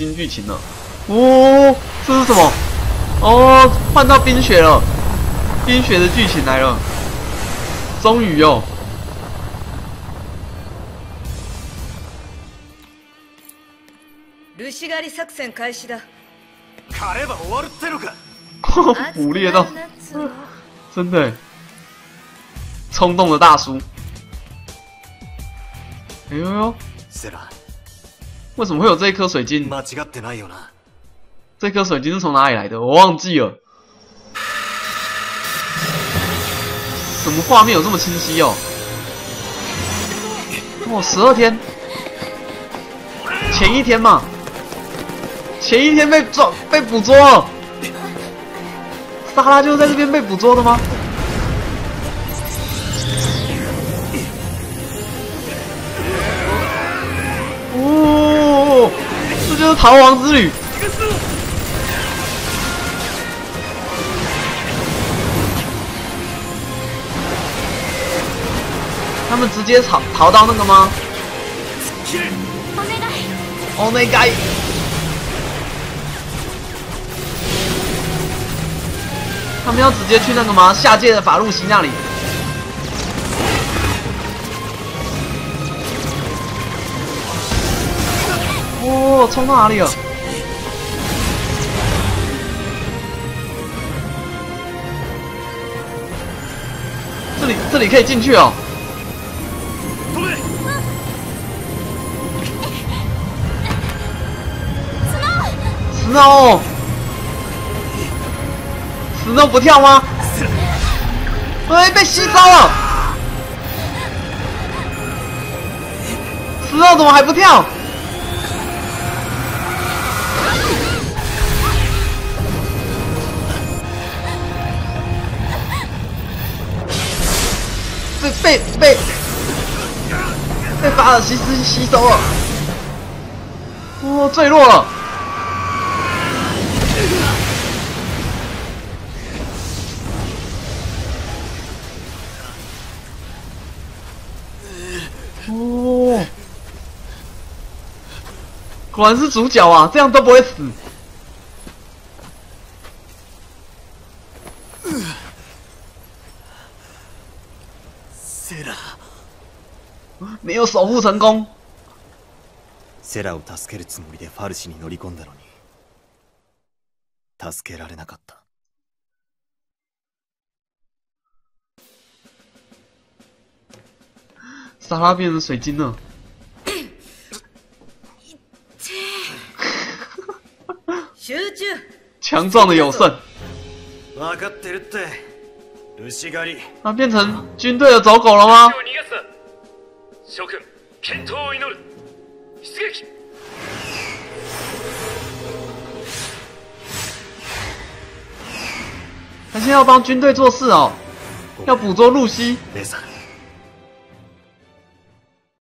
经剧情了。哦，这是什么？哦，换到冰雪了，冰雪的剧情来了，终于哟。ルシガリ作戦開始だ狩れば終わるってのか捕猎到，真的，冲动的大叔。哎呦呦，セラ 为什么会有这一颗水晶？間違ってないよな这颗水晶是从哪里来的？我忘记了。怎么画面有这么清晰哦？哦，十二天，前一天嘛，前一天被抓被捕捉了。莎拉就是在这边被捕捉的吗？哦，这 是逃亡之旅。他们直接逃逃到那个吗？哦，那该。他们要直接去那个吗？下界的法露西那里？我，冲到哪里了？这里，这里可以进去哦。Snow，Snow 不跳吗？哎，被吸收了。Snow 怎么还不跳？被被被法尔西斯吸收了，哦，坠落了。哦，果然是主角啊，这样都不会死。セラ没有守护成功。セラを助けるつもりでファルシに乗り込んだのに助けられなかった莎拉变成水晶了。集中强壮的有胜，分かってるって ルシガリ他变成军队的走狗了吗？逃がすな諸君健闘を祈る出撃他现在要帮军队做事哦，要捕捉露西。レザ